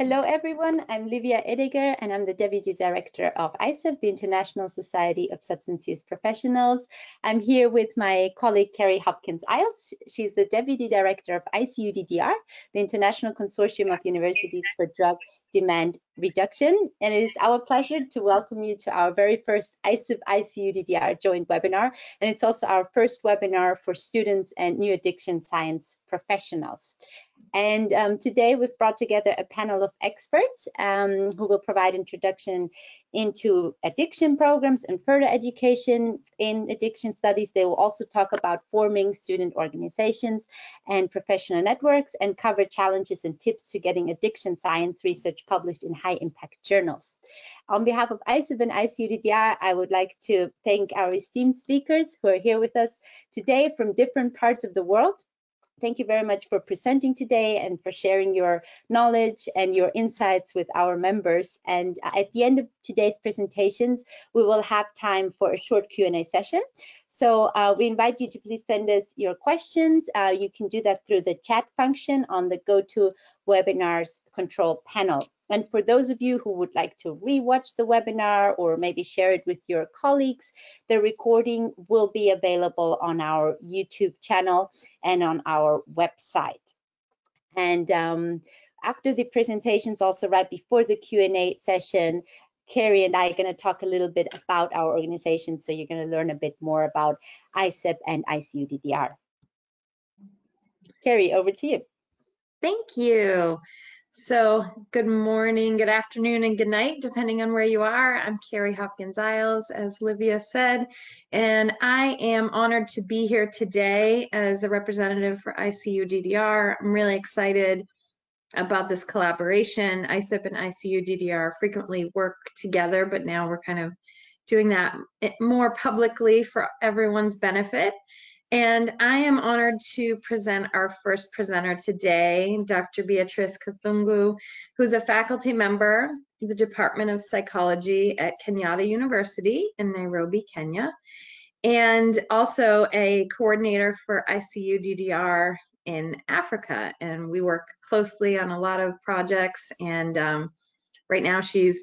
Hello, everyone. I'm Livia Edegger, and I'm the Deputy Director of ISSUP, the International Society of Substance Use Professionals. I'm here with my colleague, Cary Hopkins Eyles. She's the Deputy Director of ICUDDR, the International Consortium of Universities for Drug Demand Reduction. And it is our pleasure to welcome you to our very first ISSUP ICUDDR joint webinar. And it's also our first webinar for students and new addiction science professionals. And um, today we've brought together a panel of experts um, who will provide introduction into addiction programs and further education in addiction studies. They will also talk about forming student organizations and professional networks and cover challenges and tips to getting addiction science research published in high impact journals. On behalf of ISSUP and ICUDDR, I would like to thank our esteemed speakers who are here with us today from different parts of the world Thank you very much for presenting today and for sharing your knowledge and your insights with our members. And at the end of today's presentations, we will have time for a short Q&A session. So uh, we invite you to please send us your questions. Uh, you can do that through the chat function on the GoToWebinars control panel. And for those of you who would like to rewatch the webinar or maybe share it with your colleagues, the recording will be available on our YouTube channel and on our website. And um, after the presentations, also right before the Q&A session, Cary and I are going to talk a little bit about our organization, so you're going to learn a bit more about ISSUP and ICUDDR. Cary, over to you. Thank you. So good morning, good afternoon, and good night, depending on where you are. I'm Cary Hopkins Eyles, as Livia said, and I am honored to be here today as a representative for ICUDDR. I'm really excited about this collaboration. ISSUP and ICUDDR frequently work together, but now we're kind of doing that eh, more publicly for everyone's benefit. And I am honored to present our first presenter today, Dr. Beatrice Kathungu, who's a faculty member the Department of Psychology at Kenyatta University in Nairobi, Kenya, and also a coordinator for ICUDDR in Africa. And we work closely on a lot of projects. And um, right now she's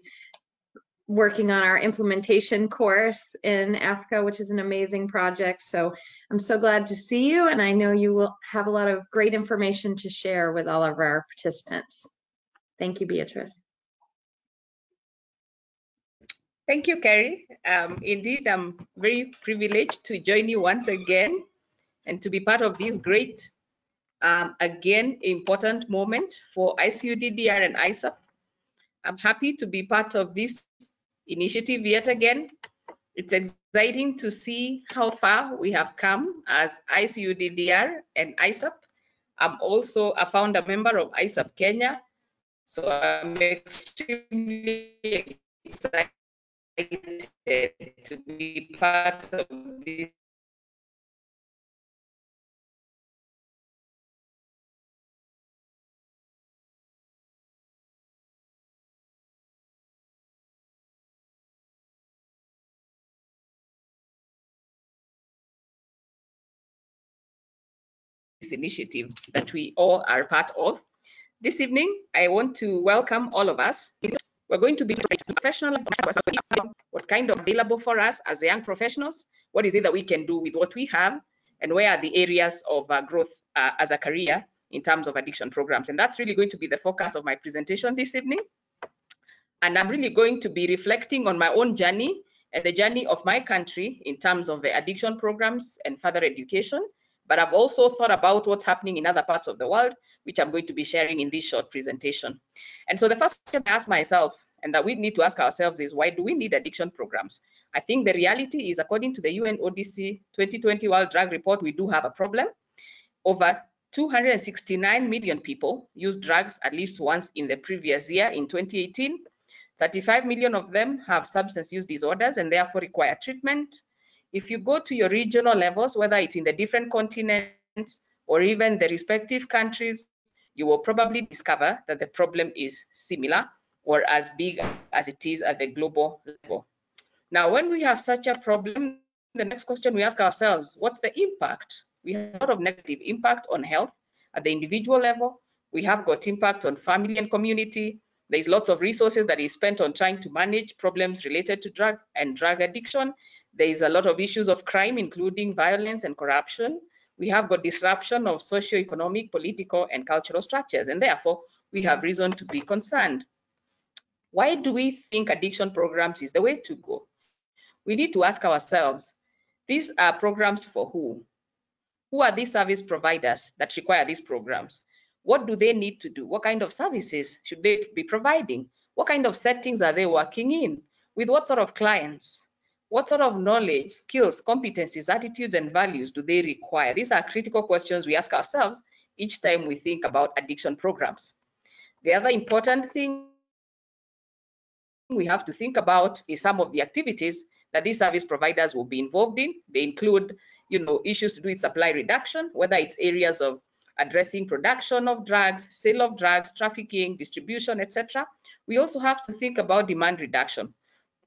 working on our implementation course in Africa, which is an amazing project. So I'm so glad to see you, and I know you will have a lot of great information to share with all of our participants. Thank you, Beatrice. Thank you, Cary. Um, indeed, I'm very privileged to join you once again and to be part of this great, um, again, important moment for ICUDDR and ISSUP. I'm happy to be part of this initiative yet again. It's exciting to see how far we have come as ICUDDR and ISSUP. I'm also a founder member of ISSUP Kenya, so I'm extremely excited to be part of this initiative that we all are part of. This evening, I want to welcome all of us. We're going to be professionals, what kind of available for us as young professionals, what is it that we can do with what we have, and where are the areas of uh, growth uh, as a career in terms of addiction programs. And that's really going to be the focus of my presentation this evening. And I'm really going to be reflecting on my own journey and the journey of my country in terms of the addiction programs and further education, but I've also thought about what's happening in other parts of the world, which I'm going to be sharing in this short presentation. And so the first question I ask myself, and that we need to ask ourselves is, why do we need addiction programs? I think the reality is, according to the UNODC 2020 World Drug Report, we do have a problem. Over 269 million people used drugs at least once in the previous year in 2018. 35 million of them have substance use disorders and therefore require treatment. If you go to your regional levels, whether it's in the different continents or even the respective countries, you will probably discover that the problem is similar or as big as it is at the global level. Now, when we have such a problem, the next question we ask ourselves, what's the impact? We have a lot of negative impact on health at the individual level. We have got impact on family and community. There's lots of resources that is spent on trying to manage problems related to drug and drug addiction. There is a lot of issues of crime, including violence and corruption. We have got disruption of socio-economic, political, and cultural structures, and therefore we have reason to be concerned. Why do we think addiction programs is the way to go? We need to ask ourselves, these are programs for who? Who are these service providers that require these programs? What do they need to do? What kind of services should they be providing? What kind of settings are they working in? With what sort of clients? What sort of knowledge, skills, competencies, attitudes, and values do they require? These are critical questions we ask ourselves each time we think about addiction programs. The other important thing we have to think about is some of the activities that these service providers will be involved in. They include, you know, issues to do with supply reduction, whether it's areas of addressing production of drugs, sale of drugs, trafficking, distribution, etc. We also have to think about demand reduction.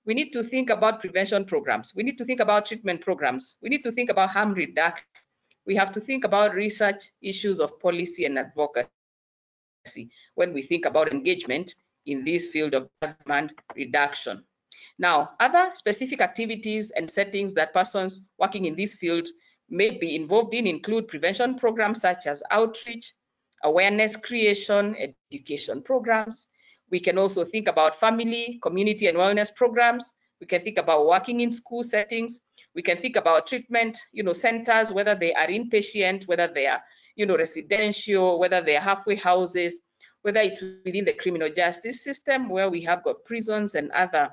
We need to think about prevention programs. We need to think about treatment programs. We need to think about harm reduction. We have to think about research issues of policy and advocacy when we think about engagement in this field of demand reduction. Now, other specific activities and settings that persons working in this field may be involved in include prevention programs such as outreach, awareness creation, education programs. We can also think about family, community, and wellness programs. We can think about working in school settings. We can think about treatment, you know, centers, whether they are inpatient, whether they are, you know, residential, whether they are halfway houses, whether it's within the criminal justice system where we have got prisons and other,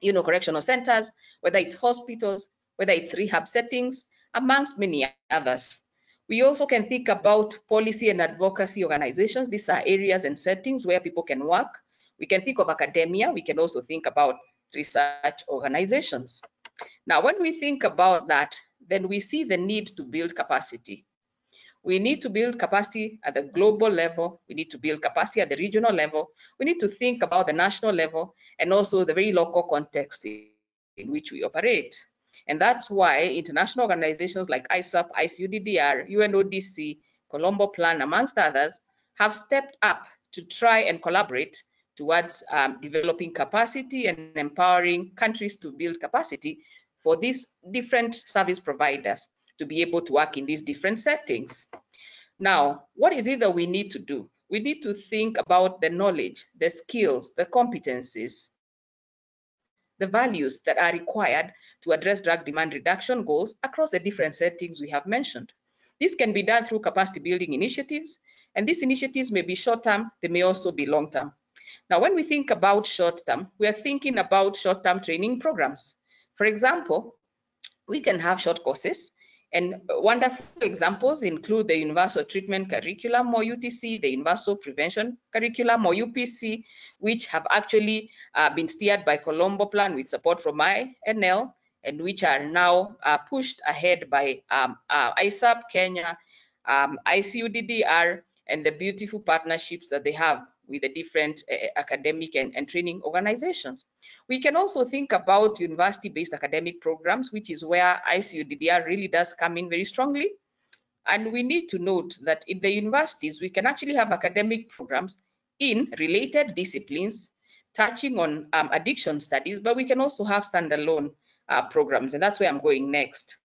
you know, correctional centers, whether it's hospitals, whether it's rehab settings, amongst many others. We also can think about policy and advocacy organizations. These are areas and settings where people can work. We can think of academia. We can also think about research organizations. Now, when we think about that, then we see the need to build capacity. We need to build capacity at the global level. We need to build capacity at the regional level. We need to think about the national level and also the very local context in which we operate. And that's why international organizations like ISSUP, ICUDDR, UNODC, Colombo Plan, amongst others, have stepped up to try and collaborate towards um, developing capacity and empowering countries to build capacity for these different service providers to be able to work in these different settings. Now, what is it that we need to do? We need to think about the knowledge, the skills, the competencies, the values that are required to address drug demand reduction goals across the different settings we have mentioned. This can be done through capacity building initiatives, and these initiatives may be short-term, they may also be long-term. Now, when we think about short-term, we are thinking about short-term training programs. For example, we can have short courses and wonderful examples include the Universal Treatment Curriculum or UTC, the Universal Prevention Curriculum or UPC, which have actually uh, been steered by Colombo Plan with support from INL and which are now uh, pushed ahead by um, uh, ISSUP Kenya, um, ICUDDR, and the beautiful partnerships that they have with the different uh, academic and, and training organizations. We can also think about university-based academic programs, which is where ICUDDR really does come in very strongly. And we need to note that in the universities, we can actually have academic programs in related disciplines touching on um, addiction studies, but we can also have standalone uh, programs. And that's where I'm going next.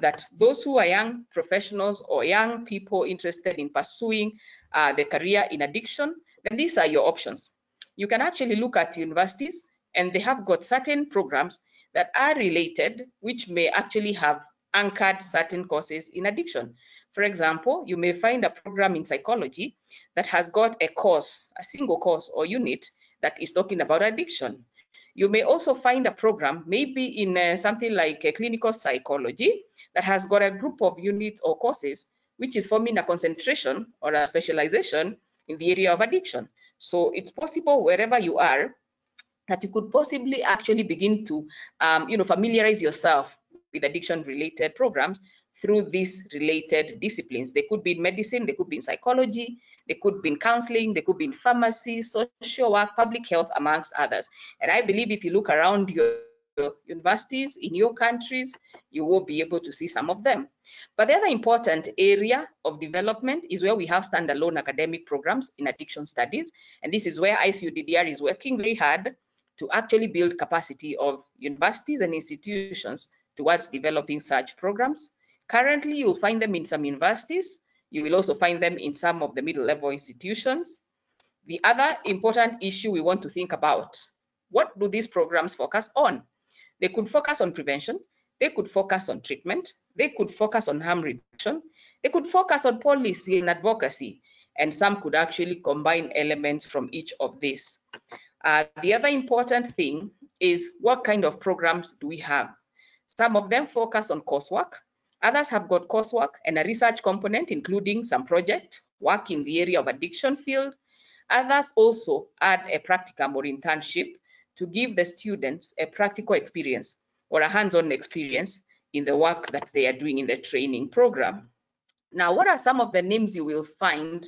That those who are young professionals or young people interested in pursuing uh, the career in addiction, then these are your options. You can actually look at universities and they have got certain programs that are related, which may actually have anchored certain courses in addiction. For example, you may find a program in psychology that has got a course, a single course or unit that is talking about addiction. You may also find a program, maybe in uh, something like a clinical psychology, that has got a group of units or courses, which is forming a concentration or a specialization in the area of addiction. So it's possible wherever you are that you could possibly actually begin to, um, you know, familiarize yourself with addiction-related programs through these related disciplines. They could be in medicine, they could be in psychology, they could be in counseling, they could be in pharmacy, social work, public health, amongst others. And I believe if you look around your, universities in your countries, you will be able to see some of them. But the other important area of development is where we have standalone academic programs in addiction studies. And this is where ICUDDR is working very hard to actually build capacity of universities and institutions towards developing such programs. Currently, you'll find them in some universities. You will also find them in some of the middle level institutions. The other important issue we want to think about, what do these programs focus on? They could focus on prevention, they could focus on treatment, they could focus on harm reduction, they could focus on policy and advocacy, and some could actually combine elements from each of these. Uh, the other important thing is what kind of programs do we have? Some of them focus on coursework, others have got coursework and a research component, including some project work in the area of addiction field, Others also add a practicum or internship to give the students a practical experience or a hands-on experience in the work that they are doing in the training program. Now, what are some of the names you will find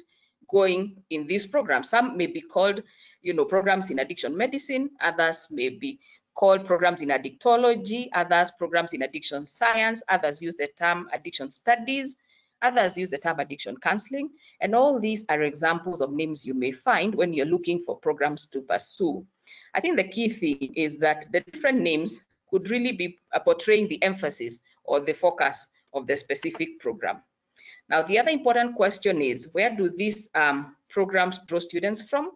going in this program? Some may be called, you know, programs in addiction medicine. Others may be called programs in addictology. Others programs in addiction science. Others use the term addiction studies. Others use the term addiction counseling, and all these are examples of names you may find when you're looking for programs to pursue. I think the key thing is that the different names could really be uh, portraying the emphasis or the focus of the specific program. Now, the other important question is, where do these um, programs draw students from?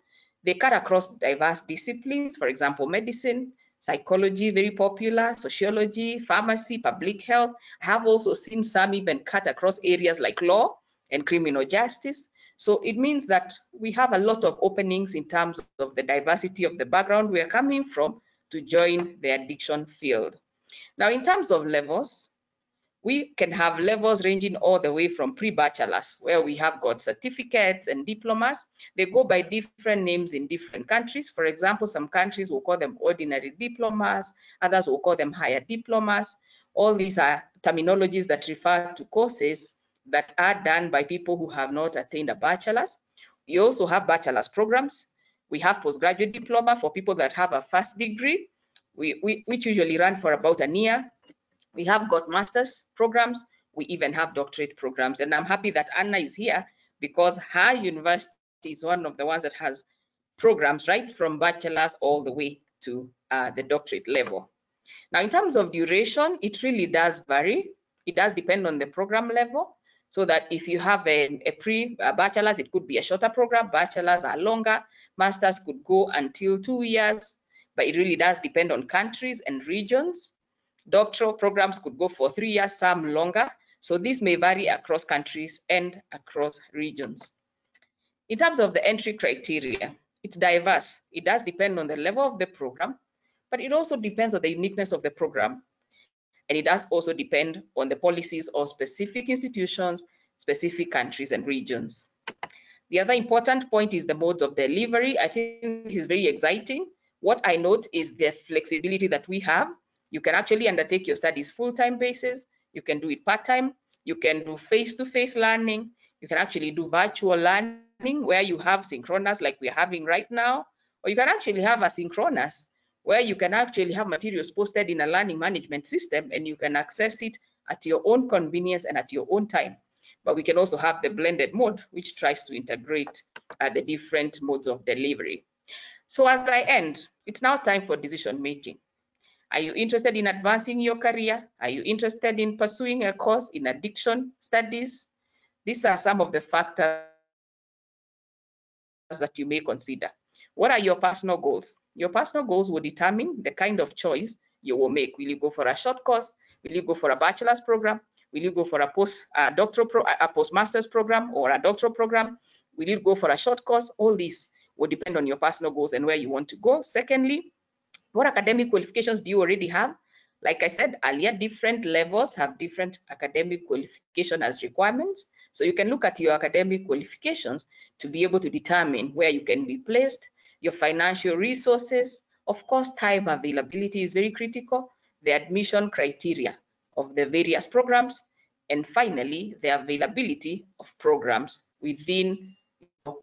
They cut across diverse disciplines, for example, medicine, psychology, very popular, sociology, pharmacy, public health. I have also seen some even cut across areas like law and criminal justice. So it means that we have a lot of openings in terms of the diversity of the background we are coming from to join the addiction field. Now, in terms of levels, we can have levels ranging all the way from pre-bachelor's, where we have got certificates and diplomas. They go by different names in different countries. For example, some countries will call them ordinary diplomas, others will call them higher diplomas. All these are terminologies that refer to courses that are done by people who have not attained a bachelor's. We also have bachelor's programs. We have postgraduate diploma for people that have a first degree, we, we, which usually run for about a year we have got master's programs. We even have doctorate programs. And I'm happy that Anna is here because her university is one of the ones that has programs right from bachelor's all the way to uh, the doctorate level. Now, in terms of duration, it really does vary. It does depend on the program level. So that if you have a, a pre-bachelor's, it could be a shorter program. Bachelor's are longer. Masters could go until two years. But it really does depend on countries and regions. Doctoral programs could go for three years, some longer. So this may vary across countries and across regions. In terms of the entry criteria, it's diverse. It does depend on the level of the program, but it also depends on the uniqueness of the program. And it does also depend on the policies of specific institutions, specific countries and regions. The other important point is the modes of delivery. I think this is very exciting. What I note is the flexibility that we have you can actually undertake your studies full-time basis. You can do it part-time. You can do face-to-face -face learning. You can actually do virtual learning where you have synchronous like we're having right now, or you can actually have asynchronous where you can actually have materials posted in a learning management system and you can access it at your own convenience and at your own time. But we can also have the blended mode, which tries to integrate uh, the different modes of delivery. So as I end, it's now time for decision making. Are you interested in advancing your career? Are you interested in pursuing a course in addiction studies? These are some of the factors that you may consider. What are your personal goals? Your personal goals will determine the kind of choice you will make. Will you go for a short course? Will you go for a bachelor's program? Will you go for a post a doctoral pro, a postmaster's program or a doctoral program? Will you go for a short course? All these will depend on your personal goals and where you want to go. Secondly, what academic qualifications do you already have? Like I said earlier, different levels have different academic qualification as requirements. So you can look at your academic qualifications to be able to determine where you can be placed, your financial resources. Of course, time availability is very critical, the admission criteria of the various programs, and finally, the availability of programs within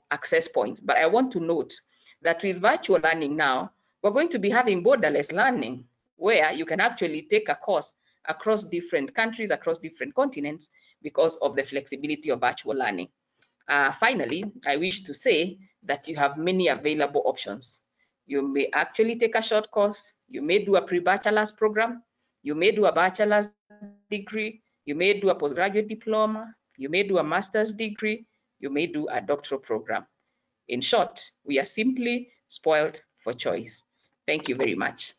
access points. But I want to note that with virtual learning now, we're going to be having borderless learning. where you can actually take a course across different countries, across different continents, because of the flexibility of virtual learning. Uh, finally, I wish to say that you have many available options. You may actually take a short course, you may do a pre-bachelor's program, you may do a bachelor's degree, you may do a postgraduate diploma, you may do a master's degree, you may do a doctoral program. In short, we are simply spoiled for choice. Thank you very much.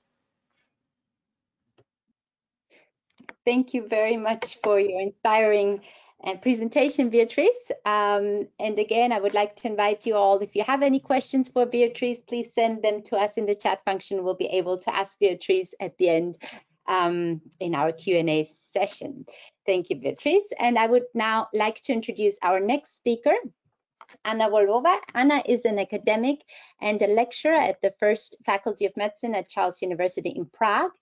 Thank you very much for your inspiring uh, presentation, Beatrice. Um, and again, I would like to invite you all, if you have any questions for Beatrice, please send them to us in the chat function. We'll be able to ask Beatrice at the end um, in our Q&A session. Thank you, Beatrice. And I would now like to introduce our next speaker, Anna Volfová. Anna is an academic and a lecturer at the First Faculty of Medicine at Charles University in Prague.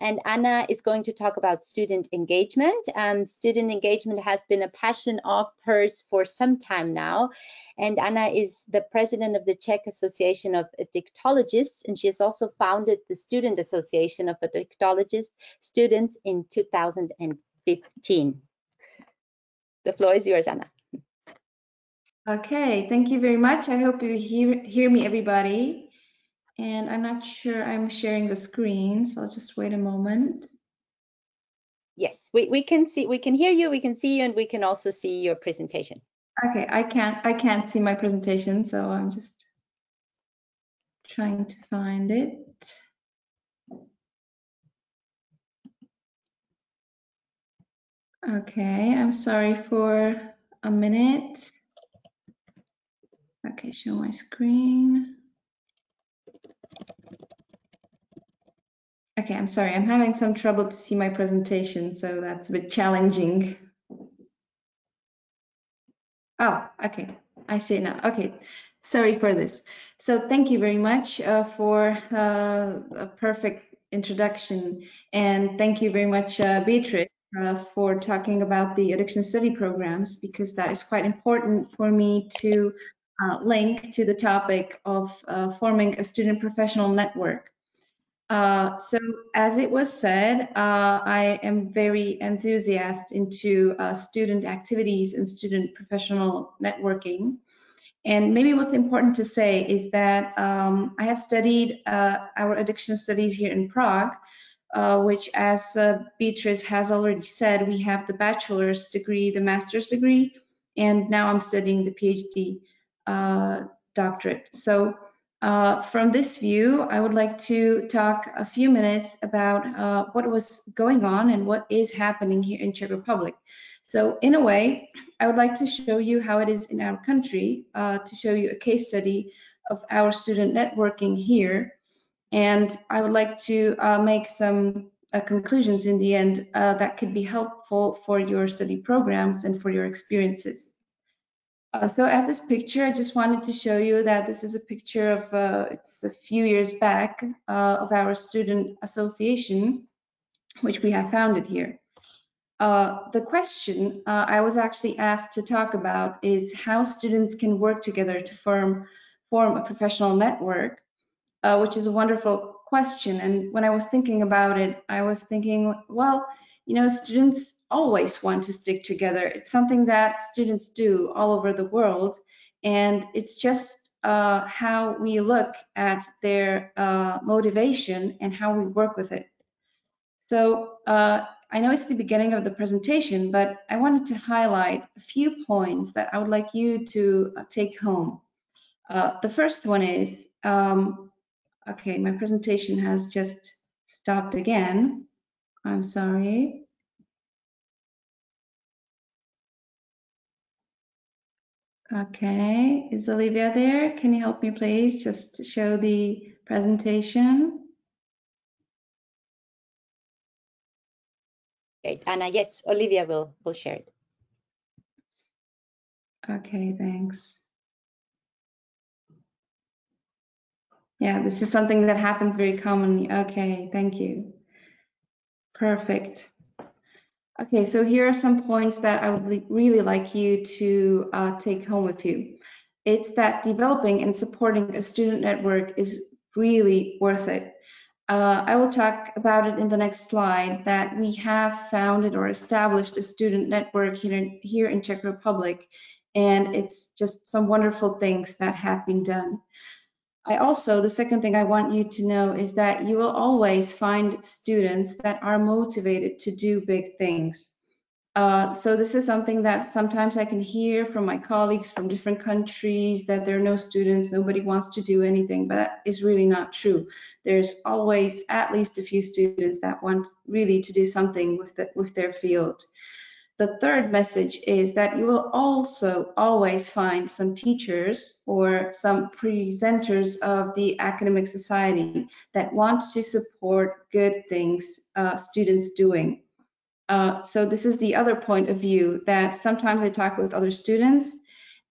And Anna is going to talk about student engagement. Um, student engagement has been a passion of hers for some time now. And Anna is the president of the Czech Association of Addictologists, and she has also founded the Student Association of Addictologist Students in 2015. The floor is yours, Anna. Okay, thank you very much. I hope you hear, hear me, everybody. And I'm not sure I'm sharing the screen, so I'll just wait a moment. Yes, we, we can see, we can hear you, we can see you, and we can also see your presentation. Okay, I can't, I can't see my presentation, so I'm just trying to find it. Okay, I'm sorry for a minute. Okay, show my screen. Okay, I'm sorry, I'm having some trouble to see my presentation, so that's a bit challenging. Oh, okay, I see now. Okay, sorry for this. So thank you very much uh, for uh, a perfect introduction, and thank you very much, uh, Beatrice, uh, for talking about the addiction study programs, because that is quite important for me to uh, link to the topic of uh, forming a student professional network. Uh, so as it was said, uh, I am very enthusiastic into uh, student activities and student professional networking. And maybe what's important to say is that um, I have studied uh, our addiction studies here in Prague, which as Beatrice has already said, we have the bachelor's degree, the master's degree, and now I'm studying the PhD doctorate. So uh, from this view, I would like to talk a few minutes about uh, what was going on and what is happening here in Czech Republic. So in a way, I would like to show you how it is in our country, uh, to show you a case study of our student networking here. And I would like to uh, make some uh, conclusions in the end uh, that could be helpful for your study programs and for your experiences. Uh, so at this picture, I just wanted to show you that this is a picture of, uh, it's a few years back, uh, of our student association, which we have founded here. Uh, the question uh, I was actually asked to talk about is how students can work together to form, form a professional network, uh, which is a wonderful question. And when I was thinking about it, I was thinking, well, you know, students always want to stick together. It's something that students do all over the world, and it's just uh, how we look at their uh, motivation and how we work with it. So uh, I know it's the beginning of the presentation, but I wanted to highlight a few points that I would like you to uh, take home. Uh, the first one is, um, okay, my presentation has just stopped again. I'm sorry. Okay, is Livia there? Can you help me please just show the presentation? Great, Anna, yes, Livia will, will share it. Okay, thanks. Yeah, this is something that happens very commonly. Okay, thank you. Perfect. Okay, so here are some points that I would really like you to uh, take home with you. It's that developing and supporting a student network is really worth it. Uh, I will talk about it in the next slide that we have founded or established a student network here in, here in Czech Republic, and it's just some wonderful things that have been done. I also, the second thing I want you to know is that you will always find students that are motivated to do big things. Uh, so this is something that sometimes I can hear from my colleagues from different countries that there are no students, nobody wants to do anything, but that is really not true. There's always at least a few students that want really to do something with, the, with their field. The third message is that you will also always find some teachers or some presenters of the academic society that want to support good things uh, students doing. Uh, so this is the other point of view that sometimes I talk with other students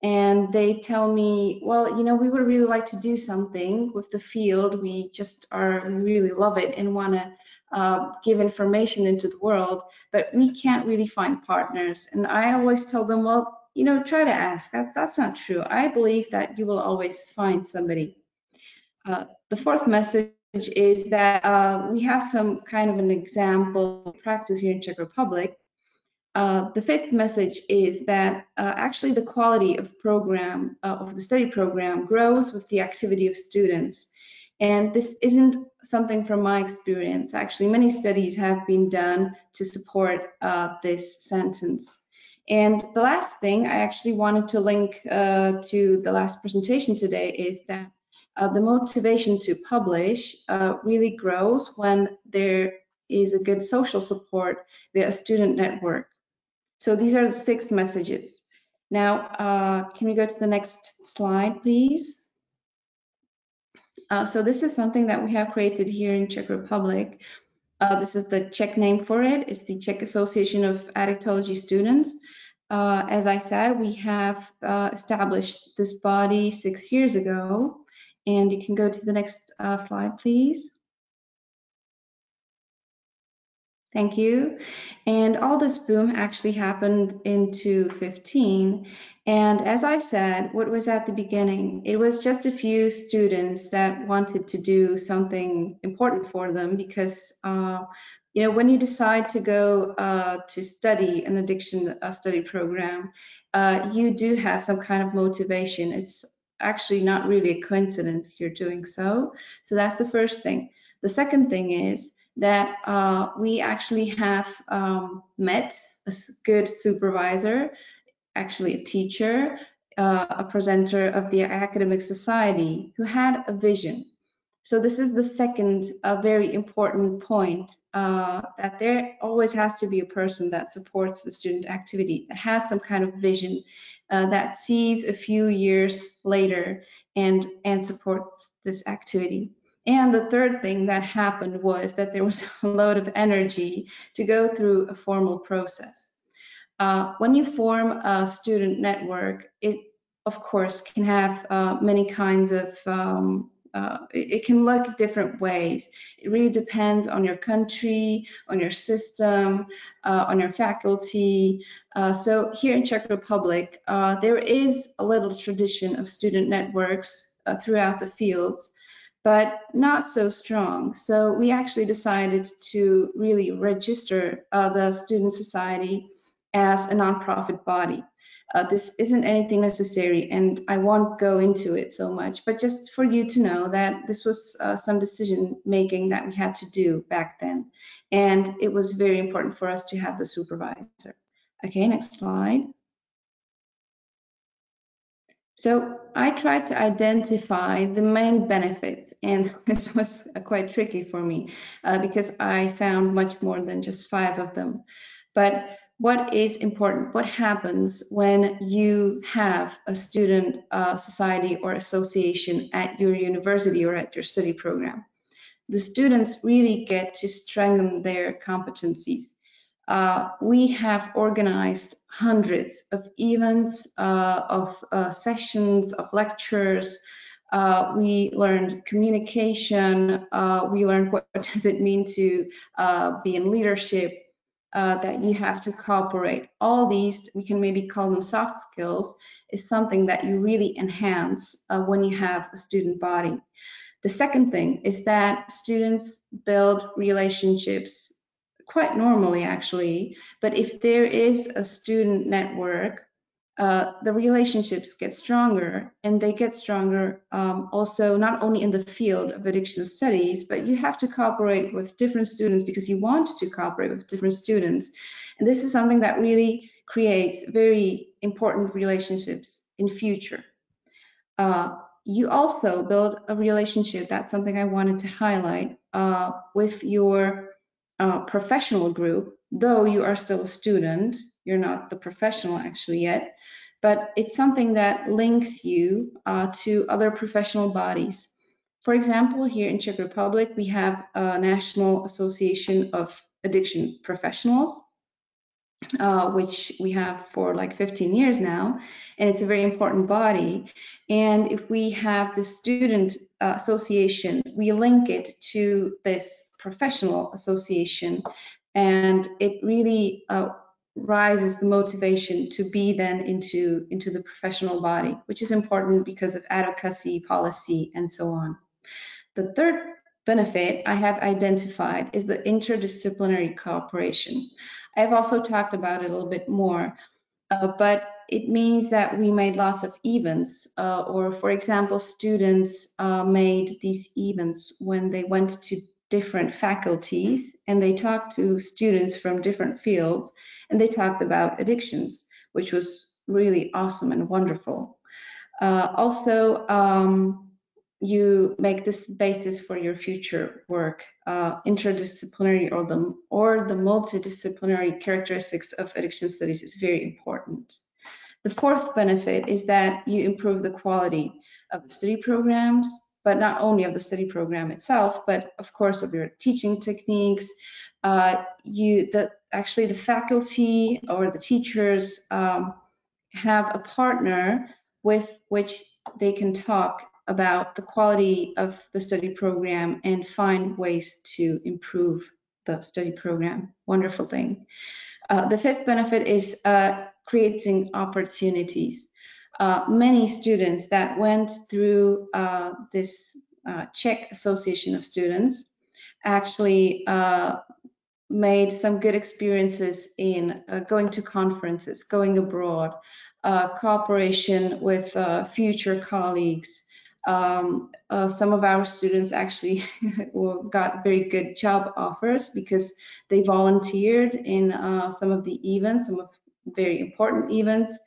and they tell me, well, you know, we would really like to do something with the field. We just are, we really love it and want to uh, give information into the world, but we can't really find partners. And I always tell them, well, you know, try to ask. That's, that's not true. I believe that you will always find somebody. Uh, the fourth message is that uh, we have some kind of an example practice here in Czech Republic. Uh, the fifth message is that uh, actually the quality of program uh, of the study program grows with the activity of students. And this isn't something from my experience. Actually, many studies have been done to support uh, this sentence. And the last thing I actually wanted to link uh, to the last presentation today is that uh, the motivation to publish uh, really grows when there is a good social support via a student network. So these are the six messages. Now, uh, can we go to the next slide, please? Uh, so this is something that we have created here in Czech Republic. Uh, this is the Czech name for it. It's the Czech Association of Addictology Students. Uh, as I said, we have uh, established this body six years ago. And you can go to the next uh, slide, please. Thank you. And all this boom actually happened in 2015. And as I said, what was at the beginning? It was just a few students that wanted to do something important for them because, uh, you know, when you decide to go uh, to study an addiction study program, uh, you do have some kind of motivation. It's actually not really a coincidence you're doing so. So that's the first thing. The second thing is that uh, we actually have um, met a good supervisor, actually a teacher, uh, a presenter of the academic society who had a vision. So this is the second uh, very important point uh, that there always has to be a person that supports the student activity, that has some kind of vision, uh, that sees a few years later and, and supports this activity. And the third thing that happened was that there was a load of energy to go through a formal process. Uh, when you form a student network, it of course can have uh, many kinds of um, uh, it, can look different ways. It really depends on your country, on your system, uh, on your faculty. Uh, so here in Czech Republic, uh, there is a little tradition of student networks uh, throughout the fields, but not so strong. So we actually decided to really register uh, the Student Society as a nonprofit body. Uh, this isn't anything necessary and I won't go into it so much, but just for you to know that this was uh, some decision making that we had to do back then. And it was very important for us to have the supervisor. Okay, next slide. So I tried to identify the main benefits, and this was uh, quite tricky for me uh, because I found much more than just five of them. But what is important, what happens when you have a student uh, society or association at your university or at your study program. The students really get to strengthen their competencies. Uh, we have organized hundreds of events, uh, of uh, sessions, of lectures. Uh, we learned communication. Uh, we learned what does it mean to be in leadership, uh, that you have to cooperate. All these, we can maybe call them soft skills, is something that you really enhance uh, when you have a student body. The second thing is that students build relationships quite normally, actually. But if there is a student network, uh, the relationships get stronger and they get stronger um, also not only in the field of addiction studies, but you have to cooperate with different students because you want to cooperate with different students. And this is something that really creates very important relationships in future. Uh, you also build a relationship, that's something I wanted to highlight, uh, with your uh, professional group, though you are still a student, you're not the professional actually yet, but it's something that links you uh, to other professional bodies. For example, here in Czech Republic, we have a National Association of Addiction Professionals, uh, which we have for like 15 years now, and it's a very important body. And if we have the student uh, association, we link it to this professional association, and it really uh, rises the motivation to be then into into the professional body, which is important because of advocacy, policy, and so on. The third benefit I have identified is the interdisciplinary cooperation. I've also talked about it a little bit more, uh, but it means that we made lots of events, uh, or for example, students uh, made these events when they went to different faculties and they talked to students from different fields and they talked about addictions, which was really awesome and wonderful. Uh, also, um, you make this basis for your future work. Uh, interdisciplinary or the or the multidisciplinary characteristics of addiction studies is very important. The fourth benefit is that you improve the quality of the study programs, but not only of the study program itself, but of course of your teaching techniques. Uh, you the actually the faculty or the teachers um, have a partner with which they can talk about the quality of the study program and find ways to improve the study program. Wonderful thing. Uh, the fifth benefit is uh, creating opportunities. Uh, many students that went through uh, this uh, Czech Association of Students actually uh, made some good experiences in going to conferences, going abroad, cooperation with future colleagues, um, uh, some of our students actually got very good job offers because they volunteered in uh, some of the events, some of very important events,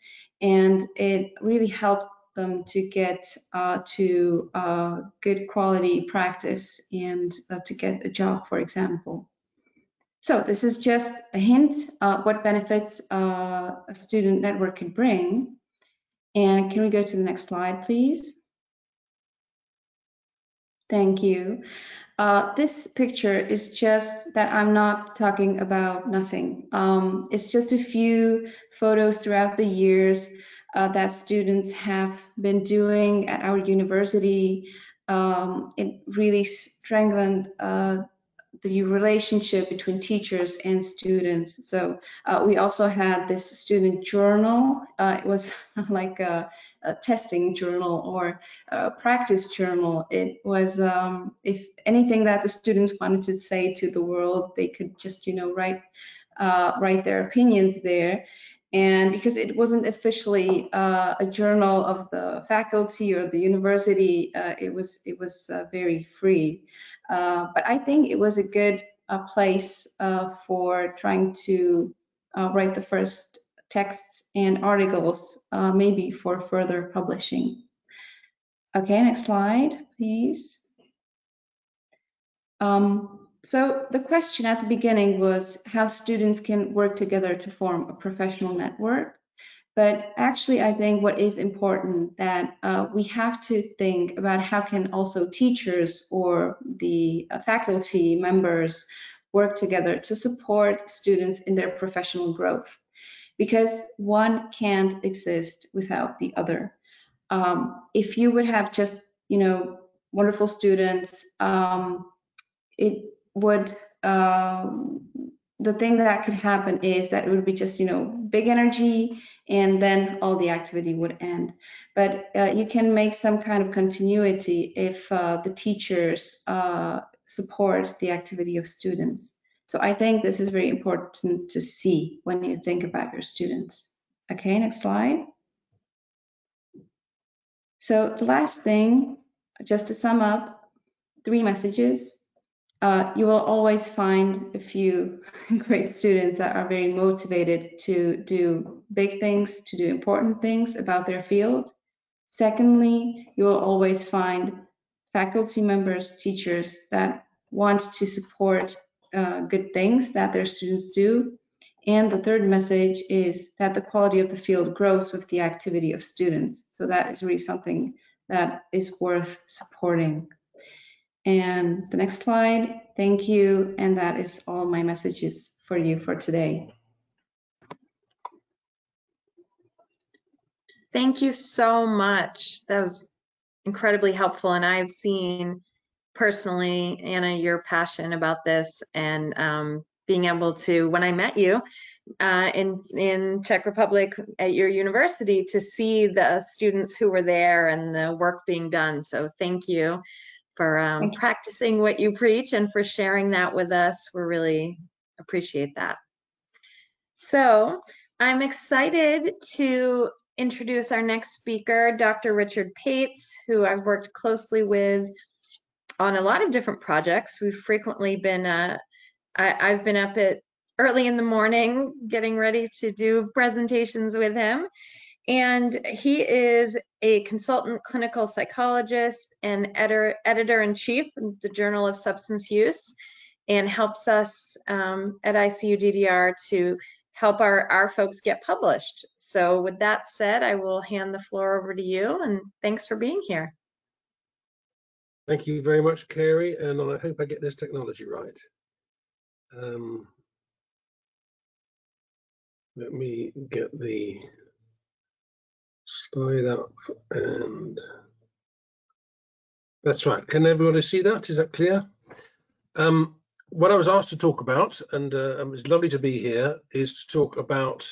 and it really helped them to get uh, to uh, good quality practice and uh, to get a job, for example. So this is just a hint uh, what benefits a student network can bring. And can we go to the next slide, please? Thank you. Uh, this picture is just that I'm not talking about nothing. Um, it's just a few photos throughout the years uh, that students have been doing at our university. Um, it really strengthened uh, the relationship between teachers and students. So uh, we also had this student journal. Uh, it was like a, a, testing journal or a practice journal. It was, um, if anything that the students wanted to say to the world, they could just, you know, write uh, write their opinions there. And because it wasn't officially uh, a journal of the faculty or the university, uh, it was it was uh, very free. Uh, but I think it was a good uh, place uh, for trying to write the first texts and articles, maybe for further publishing. Okay, next slide, please. Um, so the question at the beginning was how students can work together to form a professional network. But actually, I think what is important that uh, we have to think about how can also teachers or the uh, faculty members work together to support students in their professional growth, because one can't exist without the other. Um, if you would have just, you know, wonderful students, um, it would um, the thing that could happen is that it would be just, you know, big energy and then all the activity would end. But uh, you can make some kind of continuity if uh, the teachers uh, support the activity of students. So I think this is very important to see when you think about your students. Okay, next slide. So the last thing, just to sum up, three messages. Uh, you will always find a few great students that are very motivated to do big things, to do important things about their field. Secondly, you will always find faculty members, teachers that want to support uh, good things that their students do. And the third message is that the quality of the field grows with the activity of students. So that is really something that is worth supporting. And the next slide, thank you. And that is all my messages for you for today. Thank you so much. That was incredibly helpful. And I've seen personally, Anna, your passion about this and um, being able to, when I met you uh, in, in Czech Republic at your university, to see the students who were there and the work being done. So thank you for um, practicing what you preach and for sharing that with us. We really appreciate that. So I'm excited to introduce our next speaker, Dr. Richard Pates, who I've worked closely with on a lot of different projects. We've frequently been, uh, I, I've been up at early in the morning getting ready to do presentations with him. And he is a consultant clinical psychologist and editor, editor in chief of the Journal of Substance Use and helps us um, at ICUDDR to help our, our folks get published. So with that said, I will hand the floor over to you and thanks for being here. Thank you very much, Cary, and I hope I get this technology right. Um, let me get the slide up and that's right. Can everybody see that? Is that clear? Um, what I was asked to talk about, and uh, it's lovely to be here, is to talk about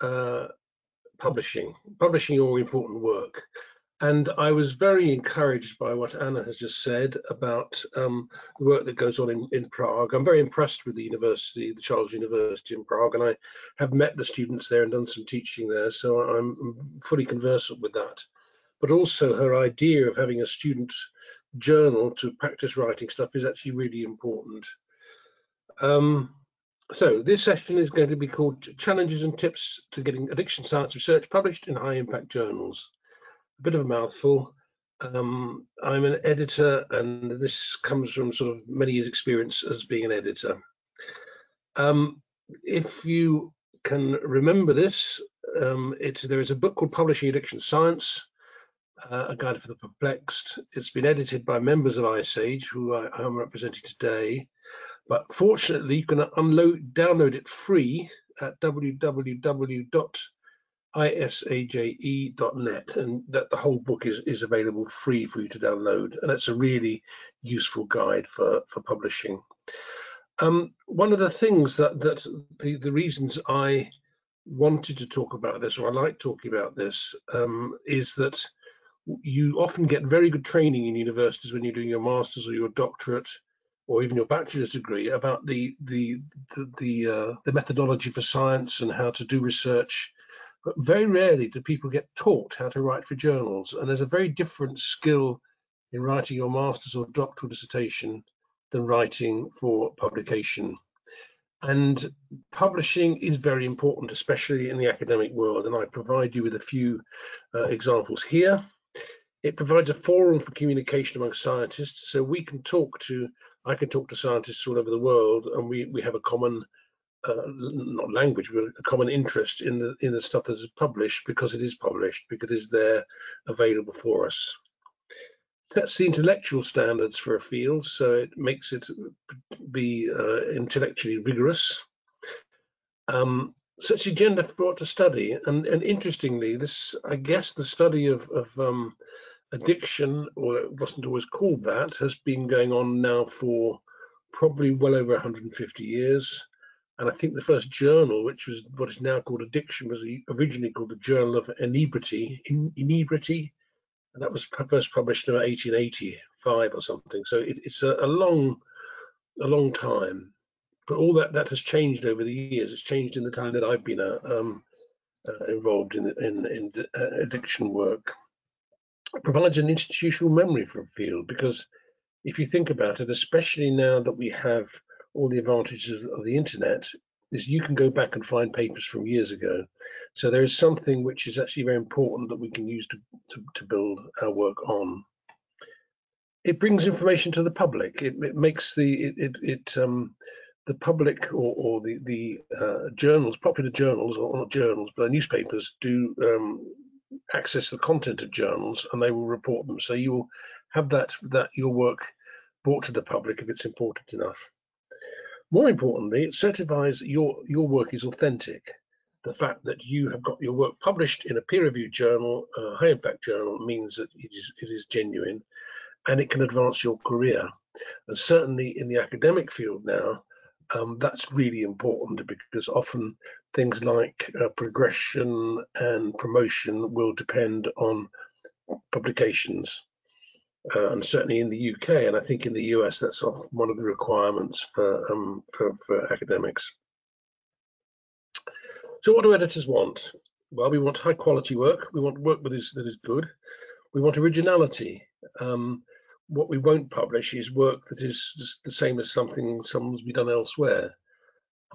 uh, publishing, publishing your important work. And I was very encouraged by what Anna has just said about um, the work that goes on in, in Prague. I'm very impressed with the university, the Charles University in Prague, and I have met the students there and done some teaching there, so I'm fully conversant with that. But also her idea of having a student journal to practice writing stuff is actually really important. Um, so this session is going to be called Challenges and Tips to Getting Addiction Science Research Published in High Impact Journals. A bit of a mouthful. Um, I'm an editor and this comes from sort of many years experience as being an editor. Um, if you can remember this, um, there is a book called Publishing Addiction Science, uh, a guide for the perplexed. It's been edited by members of ISAJE, who I, am representing today. But fortunately, you can unload, download it free at www.isaje.net, and that the whole book is is available free for you to download, and it's a really useful guide for for publishing. Um, one of the things that that the the reasons I wanted to talk about this, or I like talking about this, um, is that you often get very good training in universities when you're doing your master's or your doctorate or even your bachelor's degree about the the the the, uh, the methodology for science and how to do research but very rarely do people get taught how to write for journals and there's a very different skill in writing your master's or doctoral dissertation than writing for publication. And publishing is very important especially in the academic world and i provide you with a few uh, examples here. It provides a forum for communication among scientists so we can talk to I can talk to scientists all over the world, and we we have a common uh, not language, but a common interest in the in the stuff that is published because it is published, because it is there available for us. That's the intellectual standards for a field, so it makes it be uh, intellectually rigorous. Um, sets the agenda what to study, and and interestingly, this I guess the study of of um, addiction, or it wasn't always called that, has been going on now for probably well over 150 years. And I think the first journal, which was what is now called Addiction, was originally called the Journal of Inebriety, in, Inebriety, and that was first published in 1885 or something. So it, it's a, a, long, a long time. But all that that has changed over the years. It's changed in the time that I've been uh, um, uh, involved in in, in uh, addiction work. It provides an institutional memory for a field because if you think about it, especially now that we have all the advantages of the internet is you can go back and find papers from years ago. So there is something which is actually very important that we can use to, to, to build our work on. It brings information to the public. It, it makes the it, it, it um, the public or, or the the uh, journals, popular journals or not journals, but newspapers do um, access the content of journals and they will report them. So you will have that that your work brought to the public if it's important enough. More importantly, it certifies that your, your work is authentic. The fact that you have got your work published in a peer-reviewed journal, a high impact journal, means that it is, it is genuine and it can advance your career. And certainly in the academic field now, um, that's really important because often things like uh, progression and promotion will depend on publications uh, and certainly in the UK, and I think in the US, that's one of the requirements for, um, for, for academics. So what do editors want? Well, we want high quality work. We want work that is that is good. We want originality. Um, what we won't publish is work that is the same as something someone's been done elsewhere.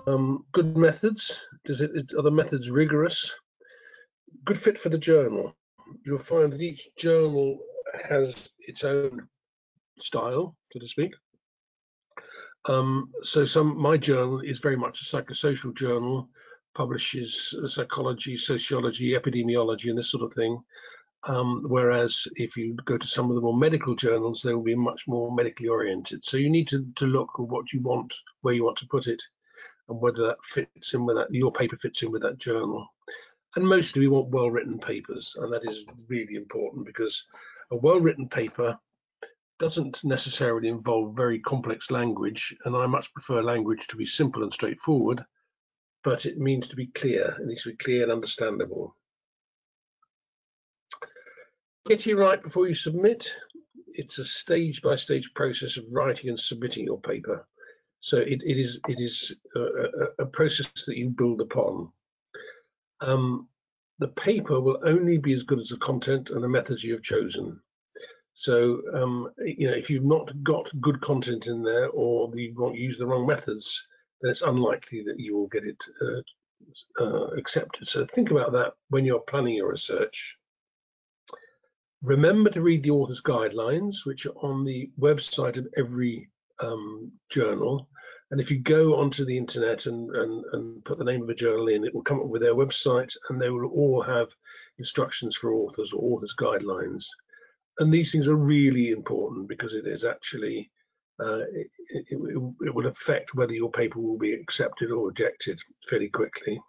Um, good methods. Does it are the methods rigorous? Good fit for the journal. You'll find that each journal has its own style, so to speak. Um, so some my journal is very much a psychosocial journal, publishes psychology, sociology, epidemiology, and this sort of thing. Um, whereas if you go to some of the more medical journals, they will be much more medically oriented. So you need to, to look at what you want, where you want to put it, and whether that fits in with that, your paper fits in with that journal. And mostly we want well-written papers, and that is really important because a well-written paper doesn't necessarily involve very complex language, and I much prefer language to be simple and straightforward, but it means to be clear. It needs to be clear and understandable. Get you right before you submit. It's a stage-by-stage -stage process of writing and submitting your paper. So it, it is it is a, a, a, process that you build upon. Um, the paper will only be as good as the content and the methods you have chosen. So, um, you know, if you've not got good content in there or you've got used the wrong methods, then it's unlikely that you will get it uh, uh, accepted. So think about that when you're planning your research. Remember to read the author's guidelines, which are on the website of every um, journal. And if you go onto the internet and, and, and put the name of a journal in, it will come up with their website and they will all have instructions for authors or authors guidelines. And these things are really important because it is actually, uh, it, it, it, will affect whether your paper will be accepted or rejected fairly quickly.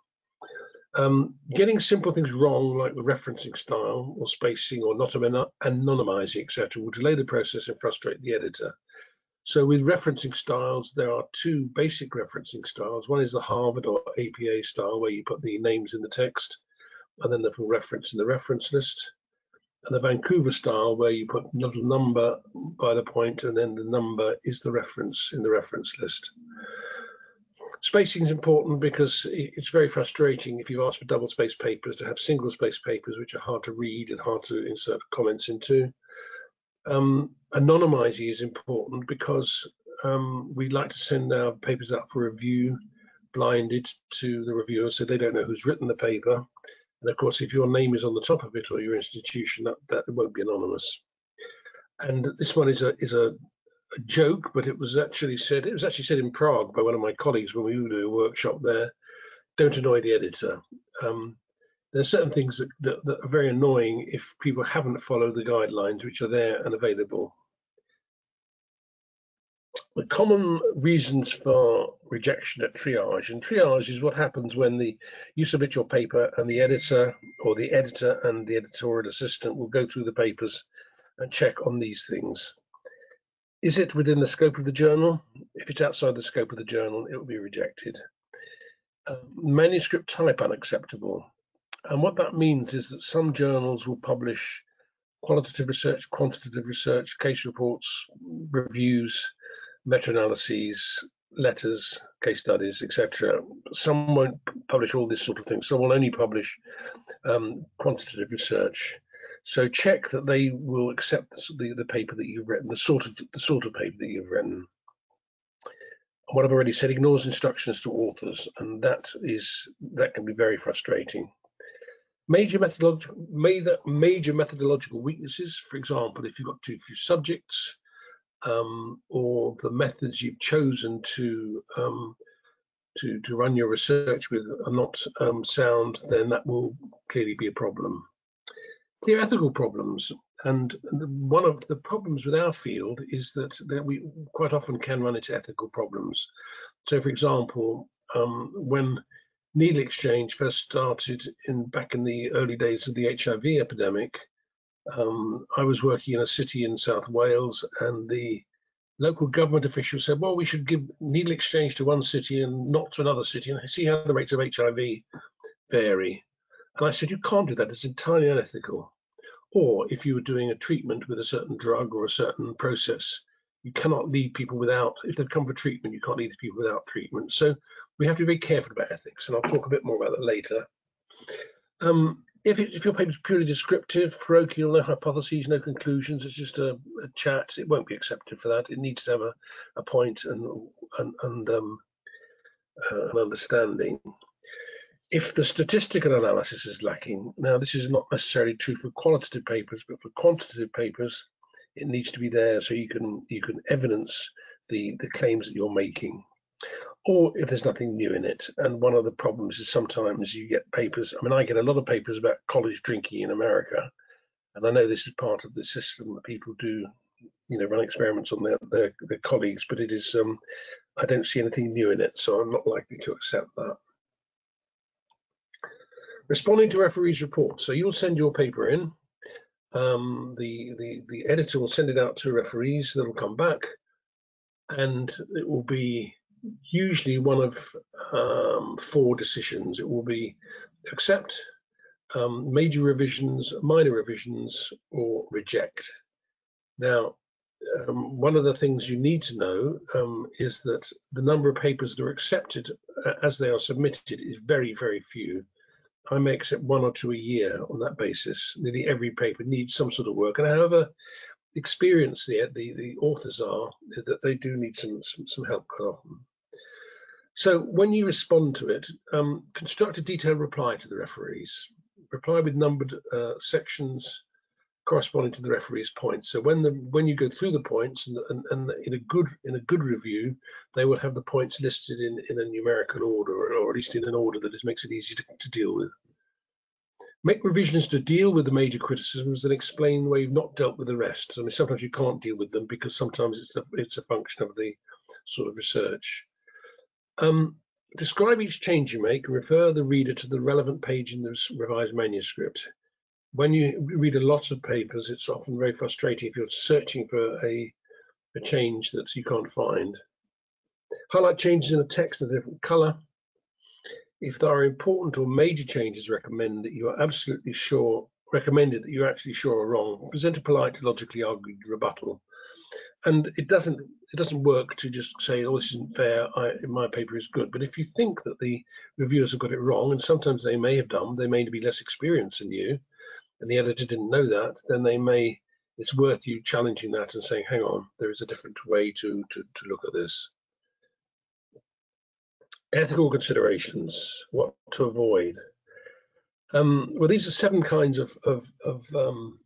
Um, getting simple things wrong, like the referencing style or spacing or not anonymizing, etc., will delay the process and frustrate the editor. So with referencing styles, there are two basic referencing styles. One is the Harvard or APA style, where you put the names in the text and then the full reference in the reference list. And the Vancouver style, where you put a little number by the point and then the number is the reference in the reference list. Spacing is important because it's very frustrating if you ask for double space papers to have single space papers, which are hard to read and hard to insert comments into um, anonymizing is important because um, we like to send our papers out for review blinded to the reviewers so they don't know who's written the paper. And of course, if your name is on the top of it or your institution, that, that won't be anonymous. And this one is a is a, a joke, but it was actually said it was actually said in Prague by one of my colleagues when we were doing a workshop there. Don't annoy the editor. Um, there's certain things that, that, that, are very annoying if people haven't followed the guidelines which are there and available. The common reasons for rejection at triage, and triage is what happens when the you submit your paper and the editor or the editor and the editorial assistant will go through the papers and check on these things. Is it within the scope of the journal? If it's outside the scope of the journal, it will be rejected. Uh, manuscript type unacceptable. And what that means is that some journals will publish qualitative research, quantitative research, case reports, reviews, meta-analyses, letters, case studies, etc. Some won't publish all this sort of thing. Some will only publish um, quantitative research. So check that they will accept the, the paper that you've written, the sort of the sort of paper that you've written. What I've already said ignores instructions to authors, and that is that can be very frustrating. Major methodological major, major methodological weaknesses, for example, if you've got too few subjects, um, or the methods you've chosen to um, to to run your research with are not um, sound, then that will clearly be a problem. Clear ethical problems, and one of the problems with our field is that, that we quite often can run into ethical problems. So, for example, um, when needle exchange first started in back in the early days of the HIV epidemic, um, I was working in a city in South Wales, and the local government officials said, well, we should give needle exchange to one city and not to another city and see how the rates of HIV vary. And I said, you can't do that. It's entirely unethical. Or if you were doing a treatment with a certain drug or a certain process, you cannot leave people without, if they've come for treatment, you can't leave people without treatment. So we have to be very careful about ethics, and I'll talk a bit more about that later. Um, if, it, if your paper is purely descriptive, parochial, no hypotheses, no conclusions, it's just a, a, chat, it won't be accepted for that. It needs to have a, a point and, and, and um, uh, an understanding. If the statistical analysis is lacking, now this is not necessarily true for qualitative papers, but for quantitative papers, it needs to be there so you can you can evidence the the claims that you're making or if there's nothing new in it. And one of the problems is sometimes you get papers. I mean, I get a lot of papers about college drinking in America, and I know this is part of the system that people do, you know, run experiments on their their, their colleagues. But it is, um, I don't see anything new in it, so I'm not likely to accept that. Responding to referees' reports. So you'll send your paper in. Um, the the the editor will send it out to referees. That'll come back, and it will be usually one of um, four decisions. It will be accept, um, major revisions, minor revisions, or reject. Now, um, one of the things you need to know um, is that the number of papers that are accepted uh, as they are submitted is very, very few. I may accept one or two a year on that basis. Nearly every paper needs some sort of work, and however experienced the, the, the authors are, that they do need some, some, some help quite often. So when you respond to it, um, construct a detailed reply to the referees. Reply with numbered uh, sections corresponding to the referee's points. So when the when you go through the points and, and, and, in a good in a good review, they will have the points listed in, in a numerical order, or at least in an order that makes it easy to, to deal with. Make revisions to deal with the major criticisms and explain why you've not dealt with the rest. I mean, sometimes you can't deal with them because sometimes it's a, it's a function of the sort of research. Um, describe each change you make and refer the reader to the relevant page in the revised manuscript. When you read a lot of papers, it's often very frustrating if you're searching for a, a change that you can't find. Highlight changes in the text in a different color. If there are important or major changes recommend that you are absolutely sure, recommended that you're actually sure are wrong, present a polite, logically argued rebuttal and it doesn't it doesn't work to just say oh this isn't fair I, my paper is good but if you think that the reviewers have got it wrong and sometimes they may have done they may be less experienced than you and the editor didn't know that then they may it's worth you challenging that and saying hang on there is a different way to to, to look at this ethical considerations what to avoid um, well these are seven kinds of of, of um,